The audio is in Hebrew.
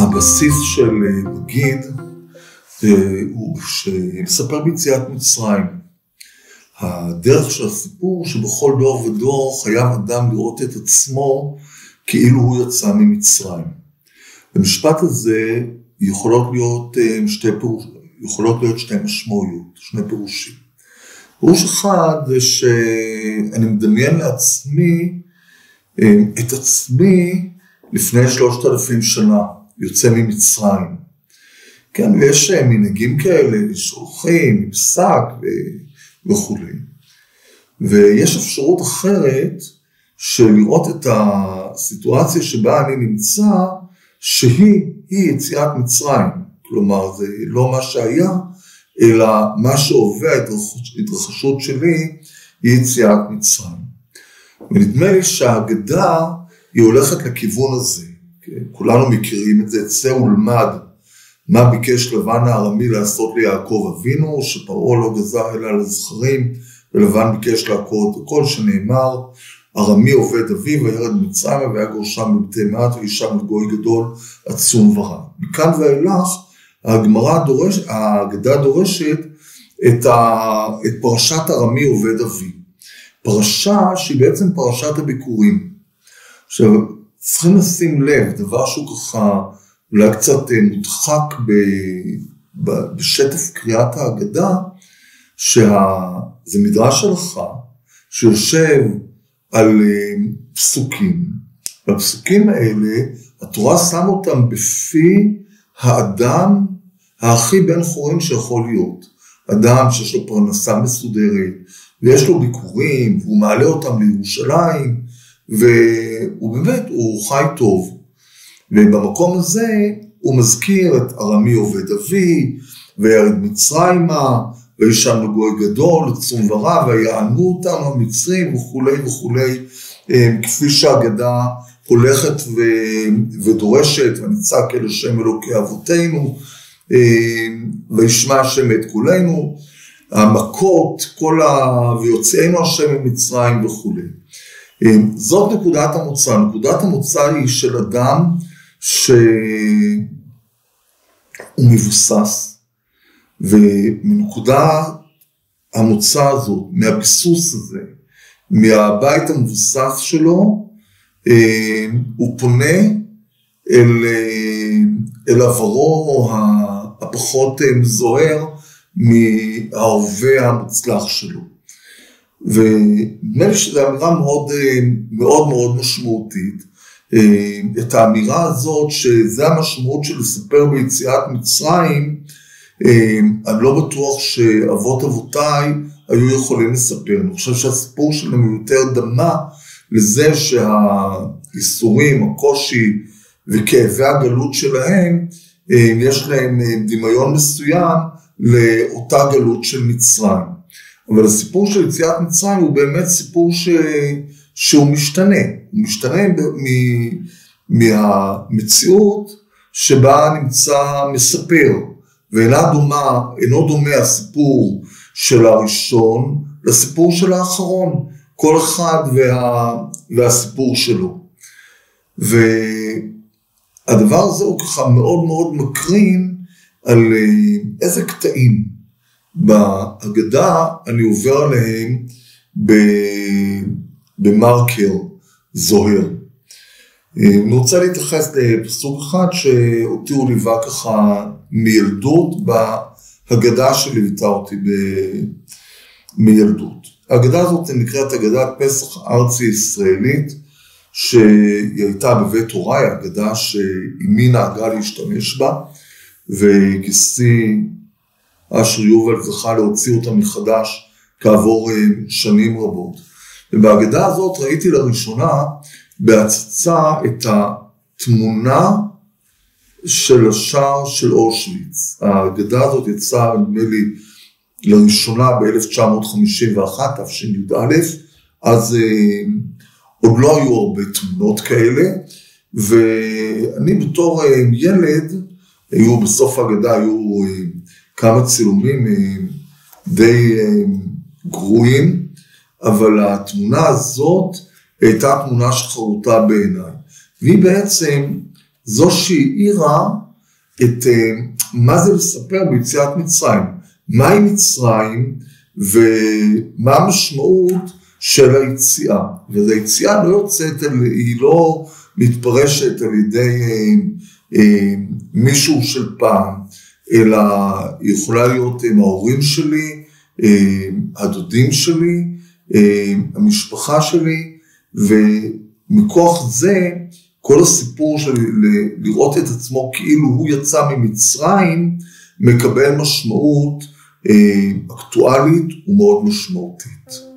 הבסיס של מגיד הוא שמספר ביציאת מצרים. הדרך של הסיפור שבכל דור ודור חייב אדם לראות את עצמו כאילו הוא יצא ממצרים. במשפט הזה יכולות להיות שתי, פירוש, יכולות להיות שתי משמעויות, שני פירושים. פירוש אחד זה שאני מדמיין לעצמי את עצמי לפני שלושת אלפים שנה, יוצא ממצרים. כן, ויש מנהגים כאלה, שולחים, עם שק וכולי. ויש אפשרות אחרת של לראות את הסיטואציה שבה אני נמצא, שהיא, היא יציאת מצרים. כלומר, זה לא מה שהיה, אלא מה שהווה ההתרחשות שלי, היא יציאת מצרים. ונדמה לי שהאגדה היא הולכת לכיוון הזה. כולנו מכירים את זה, צא ולמד מה ביקש לבן הארמי לעשות ליעקב אבינו, שפרעה לא גזר אלא על הזכרים, ולבן ביקש לעקור את הכל, שנאמר, ארמי עובד אביו, וירד מצרימה, והיה גורשם בבתי מעט, וישם לגוי גדול עצום ורע. מכאן ואילך, הגמרא דורש, האגדה דורשת את, ה, את פרשת ארמי עובד אביו. פרשה שהיא בעצם פרשת הביקורים. עכשיו, צריכים לשים לב, דבר שהוא ככה אולי קצת אה, מודחק ב, ב, בשטף קריאת ההגדה, שזה מדרש הלכה שיושב על אה, פסוקים, והפסוקים האלה, התורה שם אותם בפי האדם הכי בן חורין שיכול להיות. אדם שיש לו פרנסה מסודרת, ויש לו ביקורים, והוא מעלה אותם לירושלים, והוא באמת, הוא חי טוב. ובמקום הזה הוא מזכיר את ארמי עובד אבי, וירד מצרימה, שם גוי גדול, צום ורע, ויענו אותנו המצרים וכולי וכולי, אה, כפי שהאגדה הולכת ו... ודורשת, ונצעק אל השם אלוקי אבותינו, אה, וישמע השם את כולנו, המכות, כל ה... ויוצאנו השם ממצרים וכולי. אה, זאת נקודת המוצא. נקודת המוצא היא של אדם שהוא מבוסס, ומנקודה המוצא הזאת, מהביסוס הזה, מהבית המבוסס שלו, אה, הוא פונה אל, אל עברו הפחות מזוהר מההווה המוצלח שלו. ונדמה לי שזו אמירה מאוד מאוד מאוד משמעותית. אה, את האמירה הזאת שזה המשמעות של לספר ביציאת מצרים, אה, אני לא בטוח שאבות אבותיי היו יכולים לספר. אני חושב שהסיפור שלהם יותר דמה לזה שהאיסורים, הקושי וכאבי הגלות שלהם, אה, יש להם דמיון מסוים לאותה גלות של מצרים. אבל הסיפור של יציאת מצרים הוא באמת סיפור ש... שהוא משתנה, הוא משתנה מ... מהמציאות שבה נמצא מספר, ואינה דומה, אינו דומה הסיפור של הראשון לסיפור של האחרון, כל אחד וה... והסיפור שלו. והדבר הזה הוא ככה מאוד מאוד מקרין על אה, איזה קטעים בהגדה אני עובר עליהם במרקר זוהר. אני רוצה להתייחס לפסוק אחד שאותי הוא ליווה ככה מילדות בהגדה שליוותה אותי ב... מילדות. ההגדה הזאת נקראת אגדת פסח ארצי ישראלית, שהיא הייתה בבית הוריי, אגדה שאימי נהגה להשתמש בה, וגיסי אשר יובל זכה להוציא אותה מחדש כעבור אה, שנים רבות. ובהגדה הזאת ראיתי לראשונה בהצצה את התמונה של השער של אושוויץ. ההגדה הזאת יצאה, נדמה לי, לראשונה ב-1951, תשי"א, אז אה, עוד לא היו הרבה תמונות כאלה, ואני בתור אה, ילד, היו בסוף ההגדה, היו אה, כמה צילומים אה, די אה, גרועים, אבל התמונה הזאת הייתה תמונה שחרוטה בעיניי. והיא בעצם זו שהאירה את אה, מה זה לספר ביציאת מצרים, מהי מצרים ומה המשמעות של היציאה. והיציאה לא יוצאת, היא לא מתפרשת על ידי מישהו של פעם, אלא היא יכולה להיות עם ההורים שלי, הדודים שלי, המשפחה שלי, ומכוח זה כל הסיפור של לראות את עצמו כאילו הוא יצא ממצרים, מקבל משמעות אה, אקטואלית ומאוד משמעותית.